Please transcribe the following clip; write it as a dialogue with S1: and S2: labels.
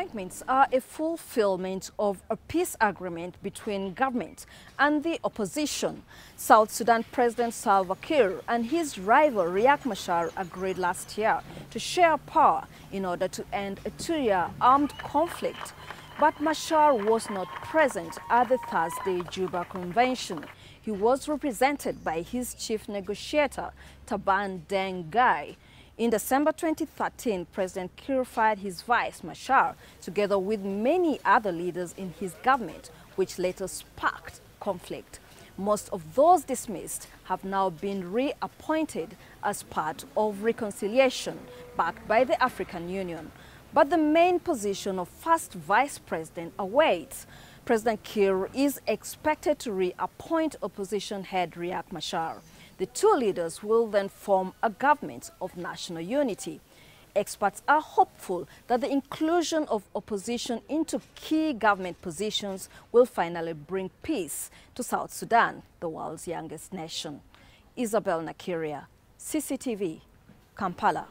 S1: appointments are a fulfillment of a peace agreement between government and the opposition. South Sudan President Salva Kiir and his rival Riek Machar agreed last year to share power in order to end a two-year armed conflict. But Machar was not present at the Thursday Juba Convention. He was represented by his chief negotiator, Taban Deng Gai. In December 2013, President Kiir fired his vice, Machar, together with many other leaders in his government, which later sparked conflict. Most of those dismissed have now been reappointed as part of reconciliation backed by the African Union. But the main position of first vice president awaits. President Kiir is expected to reappoint opposition head Riek Machar. The two leaders will then form a government of national unity. Experts are hopeful that the inclusion of opposition into key government positions will finally bring peace to South Sudan, the world's youngest nation. Isabel Nakiria, CCTV, Kampala.